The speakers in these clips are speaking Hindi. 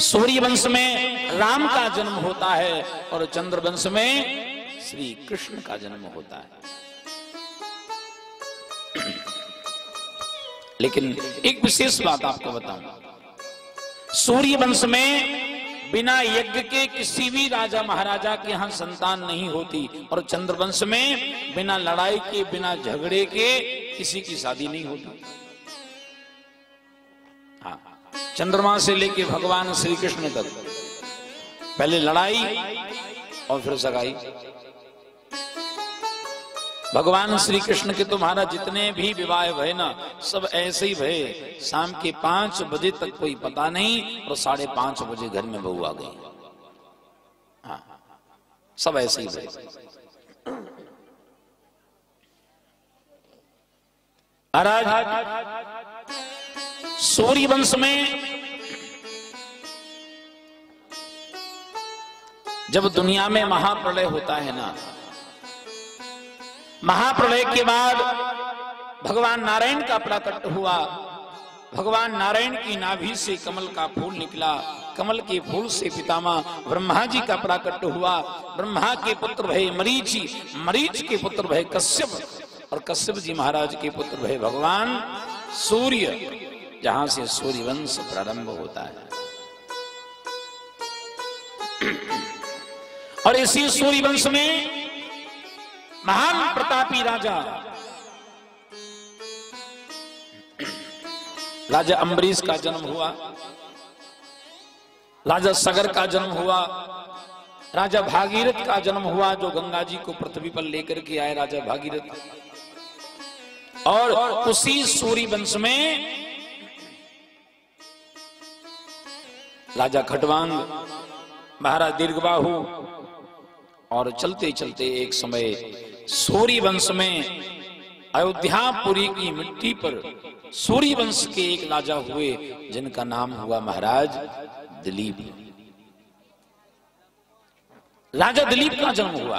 सूर्य वंश में राम का जन्म होता है और चंद्र वंश में श्री कृष्ण का जन्म होता है। लेकिन एक विशेष बात आपको बताऊँ। सूर्य वंश में बिना यज्ञ के किसी भी राजा महाराजा के यहाँ संतान नहीं होती और चंद्रवंश में बिना लड़ाई के, बिना झगड़े के किसी की शादी नहीं होती। हाँ। चंद्रमा से लेके भगवान श्री कृष्ण तक। पहले लड़ाई और फिर सगाई भगवान श्री कृष्ण के तुम्हारा जितने भी विवाह भय ना, सब ऐसे ही भय। शाम के पाँच बजे तक कोई पता नहीं और साढ़े पाँच बजे घर में बहू आ गई। हाँ सब ऐसे ही भय। महाराज सूर्य वंश में जब दुनिया में महाप्रलय होता है ना, महाप्रलय के बाद भगवान नारायण का प्राकट हुआ। भगवान नारायण की नाभि से कमल का फूल निकला। कमल के फूल से पितामा ब्रह्मा जी का प्राकट हुआ। ब्रह्मा के पुत्र भय मरीचि मरीच के पुत्र भय कश्यप और कश्यप जी महाराज के पुत्र भय भगवान सूर्य। जहाँ से सूर्य वंश प्रारंभ होता है। और इसी सूर्य वंश में महान प्रतापी राजा राजा अम्बरीश का जन्म हुआ, राजा सगर का जन्म हुआ, राजा भागीरथ का जन्म हुआ, जो गंगा जी को पृथ्वी पर लेकर के आए राजा भागीरथ। और उसी सूर्य वंश में राजा खटवांग महाराज दीर्घबाहु, और चलते चलते एक समय सूर्य वंश में अयोध्यापुरी की मिट्टी पर सूर्य वंश के एक राजा हुए, जिनका नाम हुआ महाराज दिलीप। राजा दिलीप का जन्म हुआ।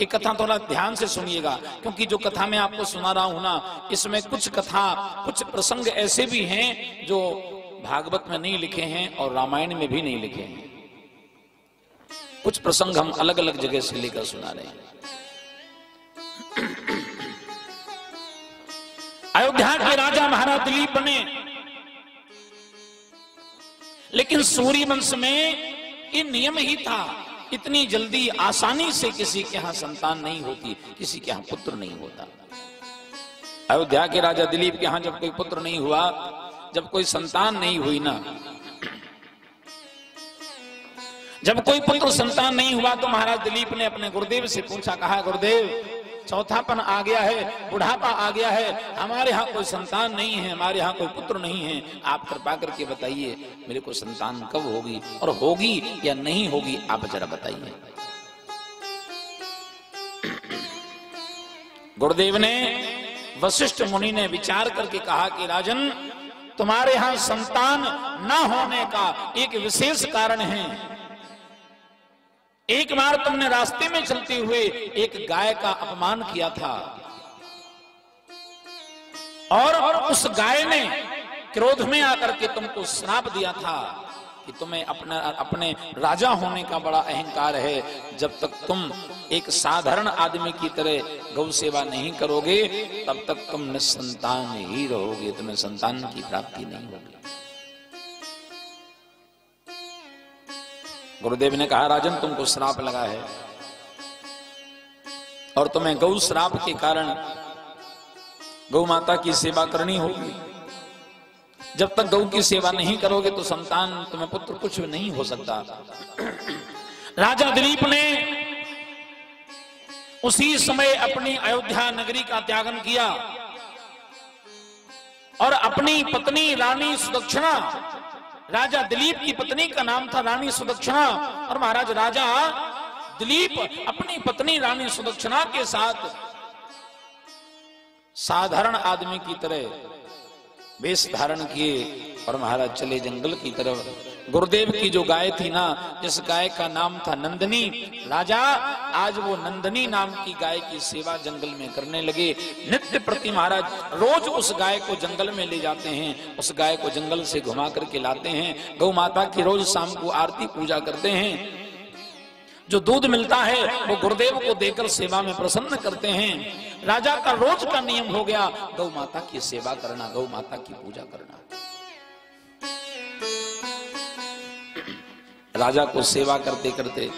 एक कथा थोड़ा ध्यान से सुनिएगा, क्योंकि जो कथा मैं आपको सुना रहा हूँ ना, इसमें कुछ कथा, कुछ प्रसंग ऐसे भी हैं, जो भागवत में नहीं लिखे हैं और रामायण में भी नहीं लिखे हैं। कुछ प्रसंग हम अलग अलग जगह से लेकर सुना रहे हैं। अयोध्या के राजा महाराज दिलीप बने। लेकिन सूर्य वंश में ये नियम ही था, इतनी जल्दी आसानी से किसी के यहाँ संतान नहीं होती, किसी के यहाँ पुत्र नहीं होता। अयोध्या के राजा दिलीप के यहाँ जब कोई पुत्र नहीं हुआ जब कोई संतान नहीं हुई ना, जब कोई पुत्र संतान नहीं हुआ तो महाराज दिलीप ने अपने गुरुदेव से पूछा, कहा, गुरुदेव, चौथापन आ गया है, बुढ़ापा आ गया है, हमारे यहाँ कोई संतान नहीं है, हमारे यहाँ कोई पुत्र नहीं है। आप कृपा करके बताइए, मेरे को संतान कब होगी और होगी या नहीं होगी, आप जरा बताइए। गुरुदेव ने वशिष्ठ मुनि ने विचार करके कहा कि, राजन तुम्हारे यहाँ संतान न होने का एक विशेष कारण है। एक बार तुमने रास्ते में चलते हुए एक गाय का अपमान किया था। और, उस गाय ने क्रोध में आकर के तुमको श्राप दिया था। कि तुम्हें अपना, अपने राजा होने का बड़ा अहंकार है। जब तक तुम एक साधारण आदमी की तरह गौ सेवा नहीं करोगे, तब तक तुम निसंतान ही रहोगे, तुम्हें संतान की प्राप्ति नहीं होगी। गुरुदेव ने कहा, राजन, तुमको श्राप लगा है। और तुम्हें गौ श्राप के कारण गौ माता की सेवा करनी होगी। जब तक गौ की सेवा नहीं करोगे तो संतान तुम्हें पुत्र कुछ नहीं हो सकता। राजा दिलीप ने उसी समय अपनी अयोध्या नगरी का त्यागन किया और अपनी पत्नी रानी सुदक्षिणा, राजा दिलीप की पत्नी का नाम था रानी सुदक्षिणा, और महाराज राजा दिलीप अपनी पत्नी रानी सुदक्षिणा के साथ साधारण आदमी की तरह वेश धारण किए और महाराज चले जंगल की तरफ़। गुरुदेव की जो गाय थी ना, जिस गाय का नाम था नंदनी, राजा, आज वो नंदनी नाम की गाय की सेवा जंगल में करने लगे। नित्य प्रति महाराज, रोज उस गाय को जंगल में ले जाते हैं, उस गाय को जंगल से घुमा करके लाते हैं। गौ माता की रोज शाम को आरती पूजा करते हैं। जो दूध मिलता है, वो गुरुदेव को देकर सेवा में प्रसन्न करते हैं। राजा का रोज का नियम हो गया, गौ माता की सेवा करना, गौ माता की पूजा करना। राजा को सेवा करते करते,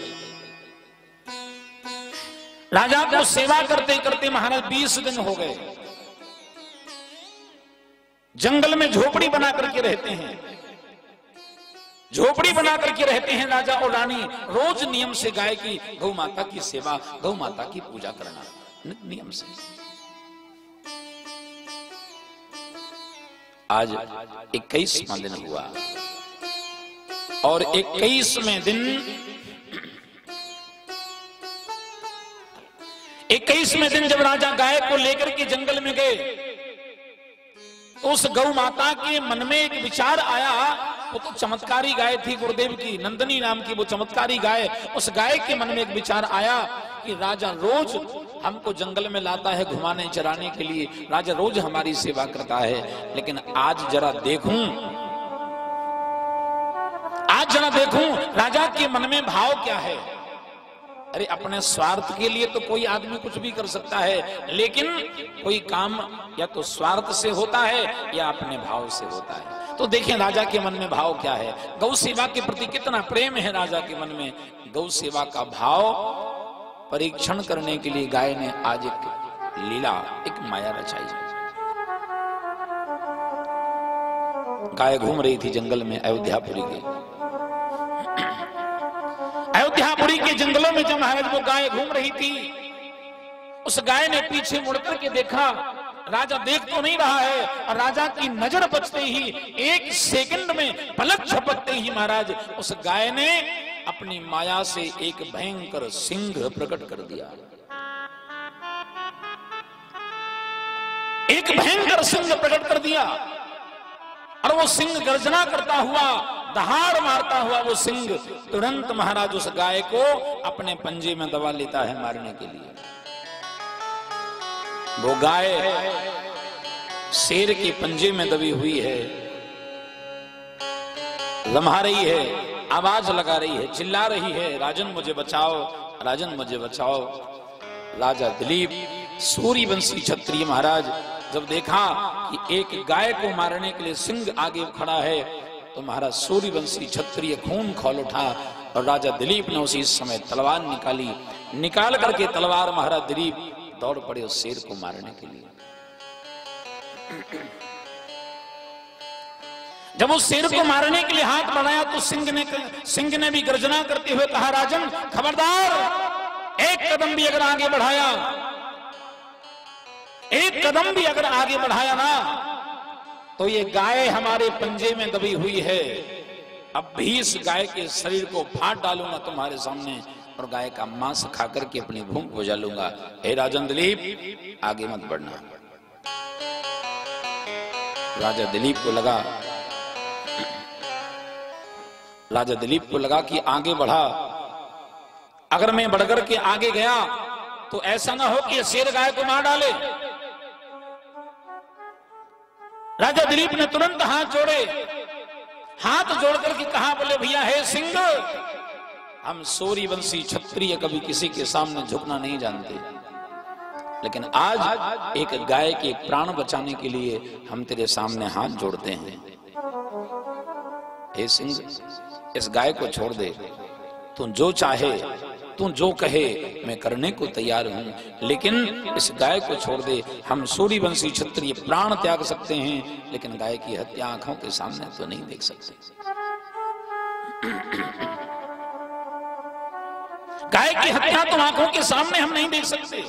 राजा को सेवा करते करते महाराज बीस दिन हो गए। जंगल में झोपड़ी बना करके रहते हैं। झोपड़ी बना करके रहते हैं राजा और रानी। रोज नियम से गाय की, गौ माता की सेवा, गौ माता की पूजा करना। नियम से। आज इक्कीसवा दिन हुआ। और इक्कीसवें दिन इक्कीसवें दिन जब राजा गाय को लेकर के जंगल में गए तो उस गौ माता के मन में एक विचार आया वो तो चमत्कारी गाय थी गुरुदेव की, नंदनी नाम की वो चमत्कारी गाय। उस गाय के मन में एक विचार आया कि राजा रोज हमको जंगल में लाता है घुमाने, चराने के लिए। राजा रोज हमारी सेवा करता है। लेकिन आज जरा देखूँ, आज जरा देखूँ, राजा के मन में भाव क्या है? अरे, अपने स्वार्थ के लिए तो कोई आदमी कुछ भी कर सकता है, लेकिन कोई काम या तो स्वार्थ से होता है या अपने भाव से होता है। तो देखें राजा के मन में भाव क्या है? गौ सेवा के प्रति कितना प्रेम है राजा के मन में? गौ सेवा का भाव परीक्षण करने के लिए गाय ने आज एक लीला, एक माया रचाई। गाय घूम रही थी जंगल में अयोध्यापुरी के। अयोध्यापुरी के जंगलों में जब महाराज वो गाय घूम रही थी, उस गाय ने पीछे मुड़कर के देखा राजा देख तो नहीं रहा है और राजा की नज़र बचते ही, एक सेकंड में पलक झपकते ही महाराज, उस गाय ने अपनी माया से एक भयंकर सिंह प्रकट कर दिया। एक भयंकर सिंह प्रकट कर दिया। और वो सिंह गर्जना करता हुआ, दहाड़ मारता हुआ वो सिंह तुरंत महाराज उस गाय को अपने पंजे में दबा लेता है मारने के लिए। वो गाय शेर के पंजे में दबी हुई है। लम्हा रही है, आवाज़ लगा रही है, चिल्ला रही है, राजन मुझे बचाओ, राजन मुझे बचाओ। राजा दिलीप, सूर्यवंशी क्षत्रिय महाराज, जब देखा कि एक गाय को मारने के लिए सिंह आगे खड़ा है तो महाराज सूर्यवंशी क्षत्रिय खून खोल उठा और राजा दिलीप ने उसी समय तलवार निकाली। निकाल करके तलवार महाराज दिलीप दौड़ पड़े उस शेर को मारने के लिए। जब उस शेर को मारने के लिए हाथ बढ़ाया तो सिंह ने सिंह ने भी गर्जना करते हुए कहा, राजन, खबरदार, एक कदम भी अगर आगे बढ़ाया, एक कदम भी अगर आगे बढ़ाया ना तो ये गाय हमारे पंजे में दबी हुई है। अब भी इस गाय के शरीर को फाट डालूँगा तुम्हारे सामने। और गाय का मांस खा करके अपनी भूख बुझा लूँगा। हे राजन दिलीप, आगे मत बढ़ना। राजा दिलीप को लगा, राजा दिलीप को लगा कि आगे बढ़ा। अगर मैं बढ़कर के आगे गया तो ऐसा ना हो कि शेर गाय को मार डाले। राजा दिलीप ने तुरंत हाथ जोड़े। हाथ जोड़कर के कहा, बोले, भैया, हे सिंह हम सूर्यवंशी क्षत्रिय कभी किसी के सामने झुकना नहीं जानते। लेकिन आज एक गाय के प्राण बचाने के लिए हम तेरे सामने हाथ जोड़ते हैं। हे सिंह, इस गाय को छोड़ दे। तू जो चाहे, तू जो कहे, मैं करने को तैयार हूँ। लेकिन इस गाय को छोड़ दे। हम सूर्यवंशी क्षत्रिय प्राण त्याग सकते हैं, लेकिन गाय की हत्या आँखों के सामने तो नहीं देख सकते। गाय की हत्या तो आँखों के सामने हम नहीं देख सकते?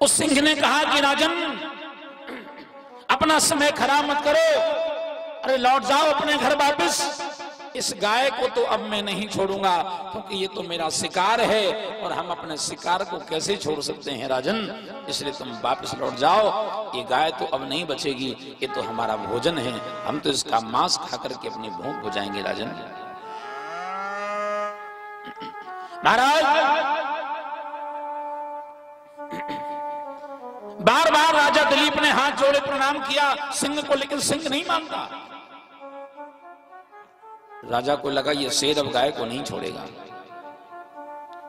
उस सिंह ने कहा कि राजन, अपना समय खराब मत करो। अरे लौट जाओ अपने घर वापस। इस गाय को तो अब मैं नहीं छोड़ूँगा, क्योंकि ये तो मेरा शिकार है, और हम अपने शिकार को कैसे छोड़ सकते हैं राजन? इसलिए तुम वापस लौट जाओ। ये गाय तो अब नहीं बचेगी, ये तो हमारा भोजन है। हम तो इसका मांस खा करके अपनी भूख बुझाएँगे राजन। महाराज। बार बार राजा दिलीप ने हाथ जोड़े प्रणाम किया। सिंह को लेकिन सिंह नहीं मानता। राजा को लगा ये शेर अब गाय को नहीं छोड़ेगा।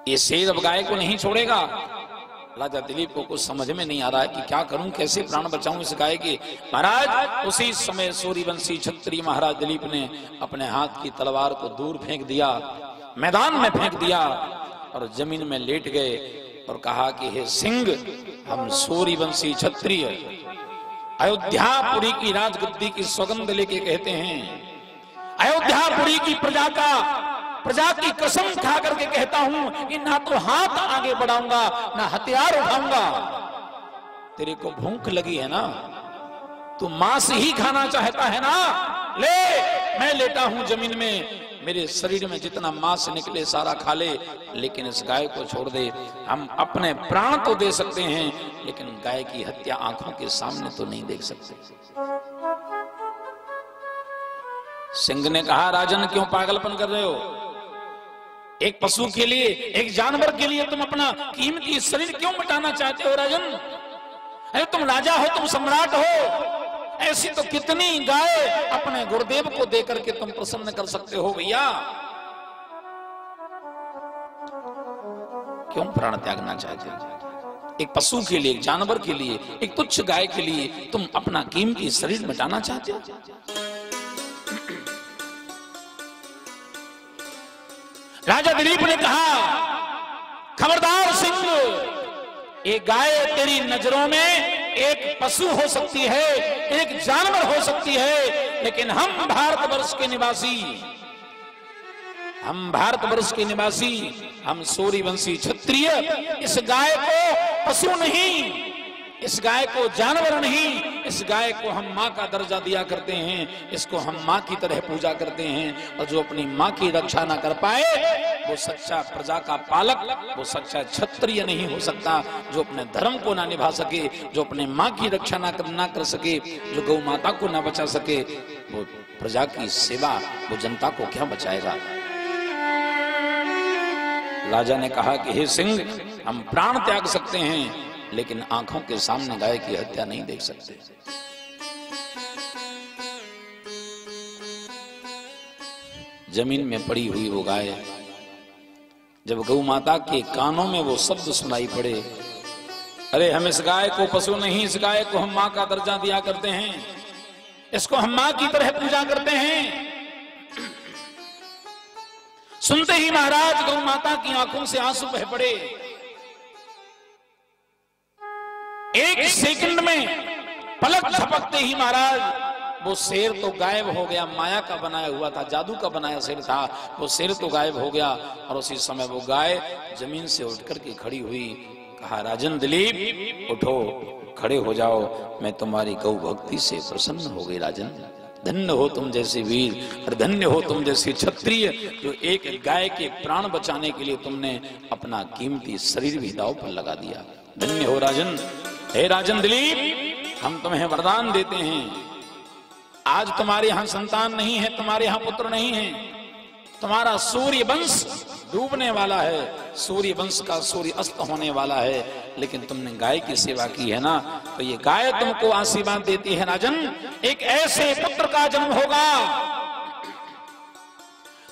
ये शेर अब गाय को नहीं छोड़ेगा। राजा दिलीप को कुछ समझ में नहीं आ रहा है कि क्या करूँ, कैसे प्राण बचाऊं इस गाय के। महाराज, उसी समय सूर्यवंशी क्षत्रिय महाराज दिलीप ने अपने हाथ की तलवार को दूर फेंक दिया। मैदान में फेंक दिया और ज़मीन में लेट गए और कहा कि, हे सिंह, हम सूर्यवंशी क्षत्रिय, अयोध्यापुरी की राजगद्दी की सौगंध लेके कहते हैं। अयोध्यापुरी की प्रजा का, प्रजा की कसम खा करके कहता हूँ कि ना तो हाथ आगे बढ़ाऊँगा, ना हथियार उठाऊँगा। तेरे को भूख लगी है ना? तू मांस ही खाना चाहता है ना? ले, मैं लेटा हूँ ज़मीन में। मेरे शरीर में जितना मांस निकले, सारा खा ले, लेकिन इस गाय को छोड़ दे। हम अपने प्राण तो दे सकते हैं, लेकिन गाय की हत्या आँखों के सामने तो नहीं देख सकते। सिंह ने कहा, राजन, क्यों पागलपन कर रहे हो? एक पशु के लिए, एक जानवर के लिए तुम अपना कीमती शरीर क्यों मिटाना चाहते हो, राजन? अरे, तुम राजा हो, तुम सम्राट हो। ऐसी तो कितनी गाय अपने गुरुदेव को देकर के तुम प्रसन्न कर सकते हो भैया? क्यों प्राण त्यागना चाहते? एक पशु के लिए, एक जानवर के लिए, एक तुच्छ गाय के लिए तुम अपना कीमती शरीर मिटाना चाहते हो? राजा दिलीप ने कहा, खबरदार सिंह, एक गाय तेरी नज़रों में एक पशु हो सकती है, एक जानवर हो सकती है, लेकिन हम भारतवर्ष के निवासी, हम भारतवर्ष के निवासी, हम सूर्यवंशी क्षत्रिय, इस गाय को पशु नहीं, इस गाय को जानवर नहीं, इस गाय को हम माँ का दर्जा दिया करते हैं, इसको हम माँ की तरह पूजा करते हैं, और जो अपनी माँ की रक्षा ना कर पाए वो सच्चा प्रजा का पालक, वो सच्चा क्षत्रिय नहीं हो सकता, जो अपने धर्म को ना निभा सके, जो अपने माँ की रक्षा ना कर ना कर सके, जो गौ माता को ना बचा सके, वो प्रजा की सेवा, वो जनता को क्या बचाएगा? राजा ने कहा कि, हे सिंह, हम प्राण त्याग सकते हैं, लेकिन आँखों के सामने गाय की हत्या नहीं देख सकते। ज़मीन में पड़ी हुई वो गाय जब गौ माता के कानों में वो शब्द सुनाई पड़े, अरे, हम इस गाय को पशु नहीं, इस गाय को हम माँ का दर्जा दिया करते हैं। इसको हम माँ की तरह पूजा करते हैं। सुनते ही महाराज गौ माता की आँखों से आँसू बह पड़े। एक सेकंड में पलक झपकते ही महाराज वो शेर तो गायब हो गया, माया का बनाया हुआ था, जादू का बनाया शेर था, वो शेर तो गायब हो गया और उसी समय वो गाय ज़मीन से उठ करके खड़ी हुई, कहा, राजन दिलीप, उठो, खड़े हो जाओ, मैं तुम्हारी गौ भक्ति से प्रसन्न हो गई, राजन। धन्य हो तुम जैसे वीर और धन्य हो तुम जैसे क्षत्रिय, जो एक गाय के प्राण बचाने के लिए तुमने अपना कीमती शरीर भी दाव पर लगा दिया। धन्य हो, राजन। हे राजन दिलीप, हम तुम्हें वरदान देते हैं। आज तुम्हारे यहाँ संतान नहीं है, तुम्हारे यहाँ पुत्र नहीं है। तुम्हारा सूर्य वंश डूबने वाला है। सूर्य वंश का सूर्य अस्त होने वाला है। लेकिन तुमने गाय की सेवा की है ना? तो ये गाय तुमको आशीर्वाद देती है, राजन। एक ऐसे पुत्र का जन्म होगा।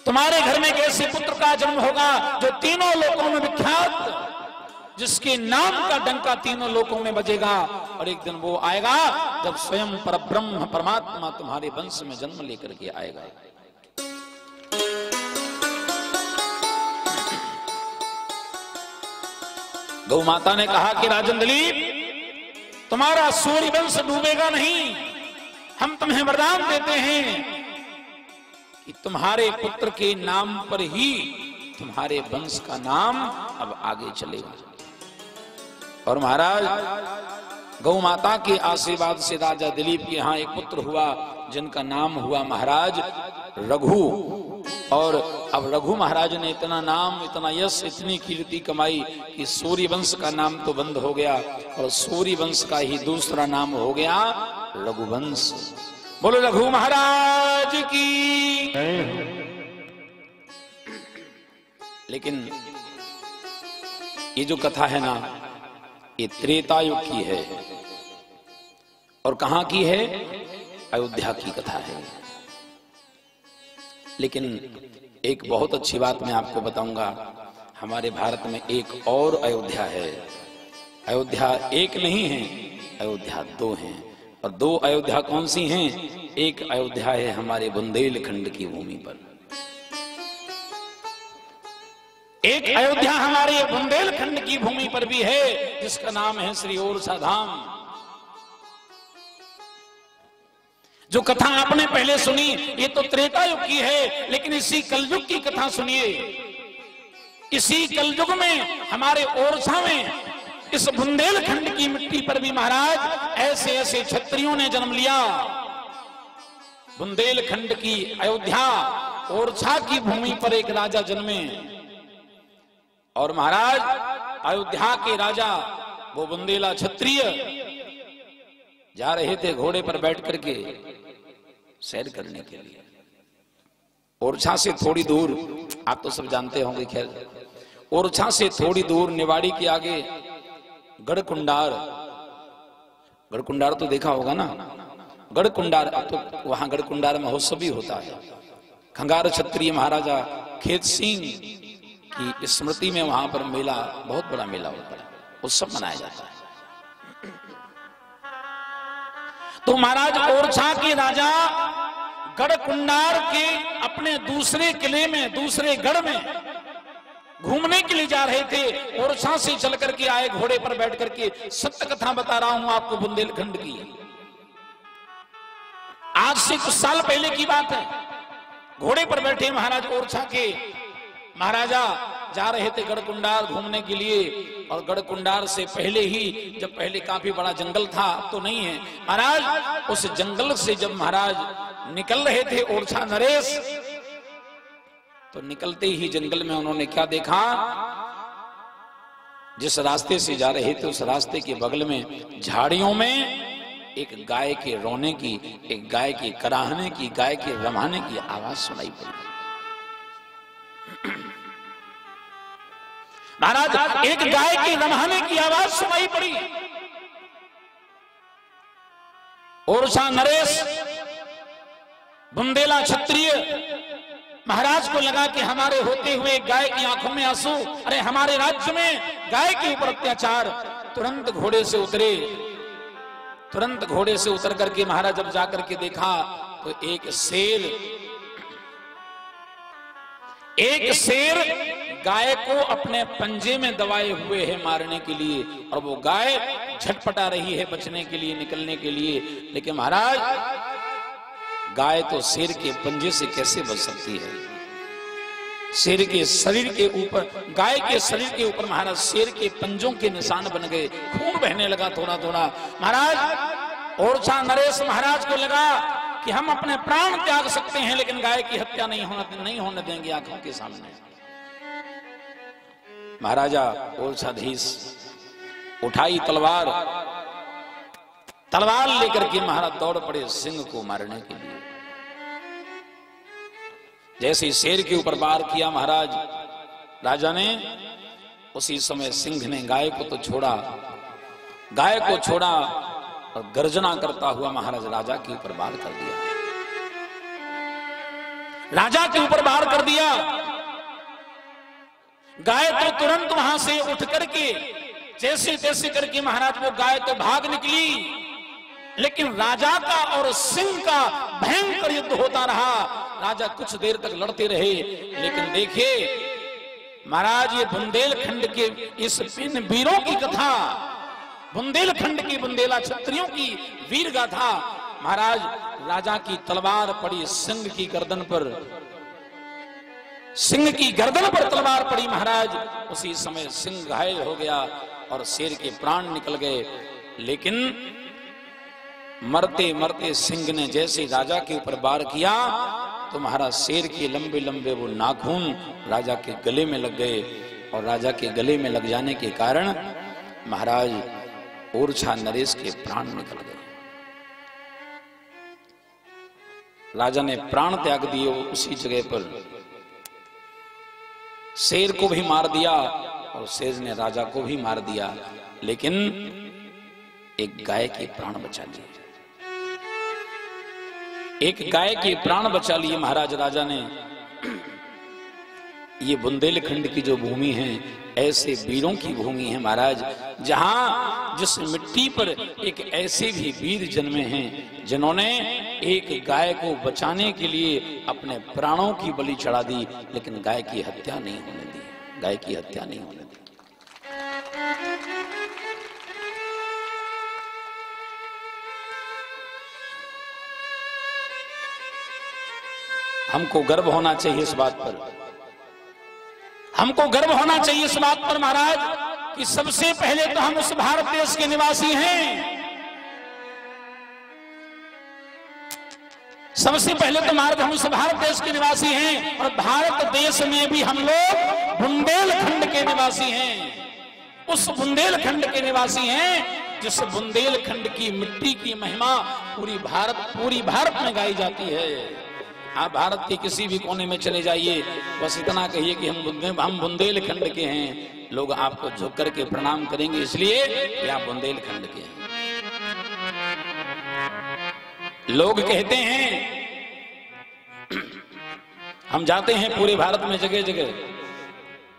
तुम्हारे घर में एक ऐसे पुत्र का जन्म होगा जो तीनों लोकों में विख्यात जिसके नाम का डंका तीनों लोकों में बजेगा और एक दिन वो आएगा जब स्वयं पर ब्रह्म परमात्मा तुम्हारे वंश में जन्म लेकर के आएगा। गौ माता ने कहा कि राजन दिलीप तुम्हारा सूर्य वंश डूबेगा नहीं। हम तुम्हें वरदान देते हैं कि तुम्हारे पुत्र के नाम पर ही तुम्हारे वंश का नाम अब आगे चलेगा। और महाराज, गौ माता के आशीर्वाद से राजा दिलीप के यहाँ एक पुत्र हुआ, जिनका नाम हुआ महाराज रघु। और अब रघु महाराज ने इतना नाम, इतना यश, इतनी कीर्ति कमाई कि सूर्य वंश का नाम तो बंद हो गया और सूर्य वंश का ही दूसरा नाम हो गया रघुवंश। बोलो रघु महाराज की। लेकिन ये जो कथा है ना ये त्रेता युग की है। और कहा की है? अयोध्या की कथा है। लेकिन एक बहुत अच्छी बात मैं आपको बताऊँगा। हमारे भारत में एक और अयोध्या है। अयोध्या एक नहीं है, अयोध्या दो हैं। और दो अयोध्या कौन सी हैं? एक अयोध्या है हमारे बुंदेलखंड की भूमि पर। एक अयोध्या हमारे बुंदेलखंड की भूमि पर भी है जिसका नाम है श्री ओरछा धाम। जो कथा आपने पहले सुनी ये तो त्रेता युग की है लेकिन इसी कलयुग की कथा सुनिए। इसी कलयुग में हमारे ओरछा में इस बुंदेलखंड की मिट्टी पर भी महाराज ऐसे ऐसे क्षत्रियों ने जन्म लिया। बुंदेलखंड की अयोध्या ओरछा की भूमि पर एक राजा जन्मे। और महाराज, अयोध्या के राजा वो बुंदेला क्षत्रिय जा रहे थे घोड़े पर बैठ करके सैर करने के लिए। ओरछा से थोड़ी दूर, आप तो सब जानते होंगे, खैर। ओरछा से थोड़ी दूर, निवाड़ी के आगे गढ़कुंडार गढ़कुंडार तो देखा होगा ना? गढ़कुंडार तो वहाँ गढ़कुंडार महोत्सव भी होता है। खंगार क्षत्रिय महाराजा खेत सिंह की स्मृति में वहाँ पर मेला, बहुत बड़ा मेला होता है। उत्सव मनाया जाता है। तो महाराज ओरछा के राजा गढ़कुंडार के अपने दूसरे किले में, दूसरे गढ़ में घूमने के लिए जा रहे थे। ओरछा से चल करके आए घोड़े पर बैठ करके सत्य कथा बता रहा हूँ आपको बुंदेलखंड की। आज से कुछ साल पहले की बात है। घोड़े पर बैठे महाराज ओरछा के महाराजा जा रहे थे गढ़कुंडार घूमने के लिए, और गढ़कुंडार से पहले ही, जब पहले काफ़ी बड़ा जंगल था तो नहीं है। महाराज, उस जंगल से जब महाराज निकल रहे थे ओरछा नरेश तो निकलते ही जंगल में उन्होंने क्या देखा? जिस रास्ते से जा रहे थे, उस रास्ते के बगल में झाड़ियों में एक गाय के रोने की, एक गाय के कराहने की, गाय के रमाने की आवाज़ सुनाई पड़ी। महाराज, एक गाय के रमाने की आवाज़ सुनाई पड़ी। ओरछा नरेश, बुंदेला क्षत्रिय, महाराज को लगा कि हमारे होते हुए गाय की आँखों में आँसू, अरे हमारे राज्य में गाय के ऊपर अत्याचार तुरंत घोड़े से उतरे। तुरंत घोड़े से उतर करके महाराज जब जाकर के देखा तो एक शेर एक शेर गाय को अपने पंजे में दबाए हुए है मारने के लिए और वो गाय झटपटा रही है बचने के लिए, निकलने के लिए। लेकिन महाराज, गाय तो शेर के पंजे से कैसे बच सकती है? शेर के शरीर के ऊपर, गाय के शरीर के ऊपर महाराज शेर के पंजों के निशान बन गए। खून बहने लगा थोड़ा थोड़ा महाराज, ओरछा नरेश महाराज को लगा कि हम अपने प्राण त्याग सकते हैं, लेकिन गाय की हत्या नहीं होना, नहीं होने देंगे आँखों के सामने। महाराजा ओरछाधीश उठाई तलवार। तलवार लेकर के महाराज दौड़ पड़े सिंह को मारने के लिए। जैसे शेर के ऊपर बार किया महाराज, राजा ने, उसी समय सिंह ने गाय को तो छोड़ा। गाय को छोड़ा और गर्जना करता हुआ महाराज राजा के ऊपर बार कर दिया। राजा के ऊपर बार कर दिया। गाय तो तुरंत वहाँ से उठ करके जैसे तैसे करके महाराज वो गाय तो भाग निकली। लेकिन राजा का और सिंह का भयंकर युद्ध होता रहा। राजा कुछ देर तक लड़ते रहे, लेकिन देखिए, महाराज ये बुंदेलखंड के इस इन वीरों की कथा, बुंदेलखंड की बुंदेला क्षत्रियों की वीर गाथा महाराज राजा की तलवार पड़ी सिंह की गर्दन पर। सिंह की गर्दन पर तलवार पड़ी महाराज। उसी समय सिंह घायल हो गया और शेर के प्राण निकल गए। लेकिन मरते मरते सिंह ने जैसे राजा के ऊपर बार किया तो महाराज शेर के लंबे लंबे वो नाखून राजा के गले में लग गए और राजा के गले में लग जाने के कारण महाराज ओरछा नरेश के प्राण निकल गए। राजा ने प्राण त्याग दिए, उसी जगह पर शेर को भी मार दिया और शेर ने राजा को भी मार दिया, लेकिन एक गाय के प्राण बचा लिए। एक गाय के प्राण बचा लिए महाराज राजा ने। ये बुंदेलखंड की जो भूमि है, ऐसे वीरों की भूमि है महाराज, जहाँ जिस मिट्टी पर एक ऐसे भी वीर जन्मे हैं, जिन्होंने एक गाय को बचाने के लिए अपने प्राणों की बलि चढ़ा दी, लेकिन गाय की हत्या नहीं होने दी। गाय की हत्या नहीं होने दी। हमको गर्व होना चाहिए इस बात पर। हमको गर्व होना चाहिए इस बात पर महाराज, कि सबसे पहले तो हम उस भारत देश के निवासी हैं। सबसे पहले तो मार्ग हम उस भारत देश के निवासी हैं, और भारत देश में भी हम लोग बुंदेलखंड के निवासी हैं। उस बुंदेलखंड के निवासी हैं, जिस बुंदेलखंड की मिट्टी की महिमा पूरी भारत पूरी भारत में गाई जाती है। आप भारत के किसी भी कोने में चले जाइए, बस इतना कहिए कि हम बुंदे, हम बुंदेलखंड के हैं। लोग आपको झुक करके प्रणाम करेंगे, इसलिए आप बुंदेलखंड के हैं। लोग कहते हैं हम जाते हैं पूरे भारत में जगह जगह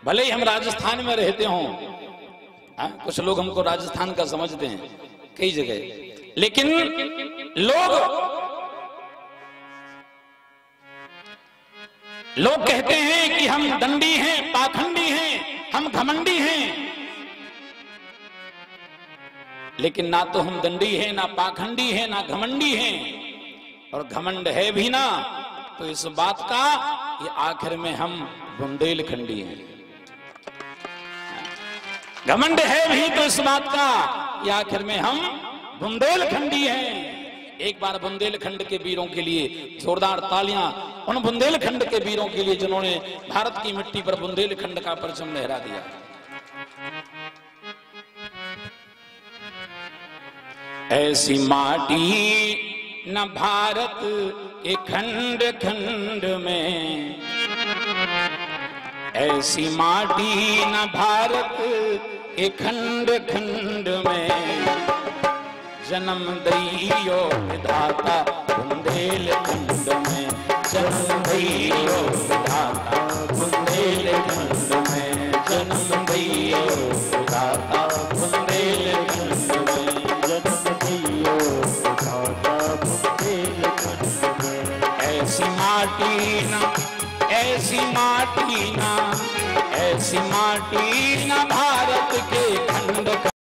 भले ही हम राजस्थान में रहते हों हाँ, कुछ लोग हमको राजस्थान का समझते हैं कई जगह। लेकिन लोग लोग कहते हैं कि हम दंडी हैं पाखंडी हैं हम घमंडी हैं। लेकिन ना तो हम दंडी हैं, ना पाखंडी हैं, ना घमंडी हैं। और घमंड है भी ना तो इस बात का ये आखिर में हम बुंदेलखंडी हैं। घमंड है भी तो इस बात का, ये आखिर में हम बुंदेलखंडी हैं। एक बार बुंदेलखंड के वीरों के लिए जोरदार तालियाँ, उन बुंदेलखंड के वीरों के लिए जिन्होंने भारत की मिट्टी पर बुंदेलखंड का परचम लहरा दिया। ऐसी माटी न भारत के खंड खंड में। ऐसी माटी न भारत के खंड खंड में। जन्म दैयो विधाता बुंदेलखंड में। जन्म दैयो विधाता बुंदेलखंड か!